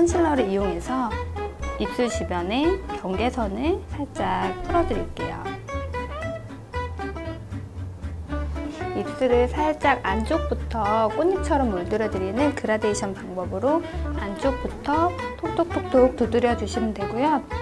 컨실러를 이용해서 입술 주변에 경계선을 살짝 풀어드릴게요. 입술을 살짝 안쪽부터 꽃잎처럼 물들어드리는 그라데이션 방법으로 안쪽부터 톡톡톡톡 두드려 주시면 되고요.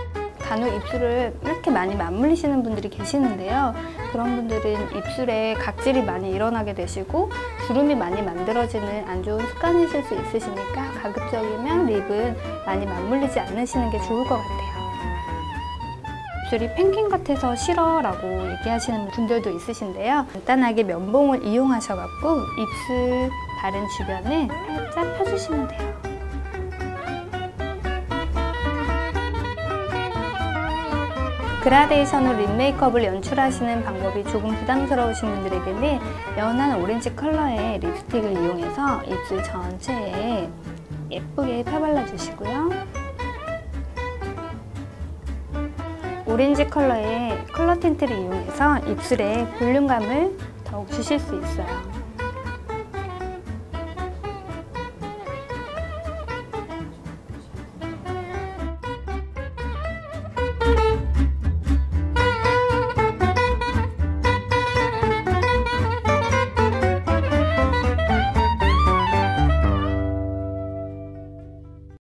간혹 입술을 이렇게 많이 맞물리시는 분들이 계시는데요. 그런 분들은 입술에 각질이 많이 일어나게 되시고 주름이 많이 만들어지는 안 좋은 습관이실 수 있으시니까 가급적이면 립은 많이 맞물리지 않으시는 게 좋을 것 같아요. 입술이 펭귄 같아서 싫어 라고 얘기하시는 분들도 있으신데요. 간단하게 면봉을 이용하셔갖고 입술 바른 주변을 살짝 펴주시면 돼요. 그라데이션으로 립 메이크업을 연출하시는 방법이 조금 부담스러우신 분들에게는 연한 오렌지 컬러의 립스틱을 이용해서 입술 전체에 예쁘게 펴발라 주시고요. 오렌지 컬러의 컬러 틴트를 이용해서 입술에 볼륨감을 더욱 주실 수 있어요.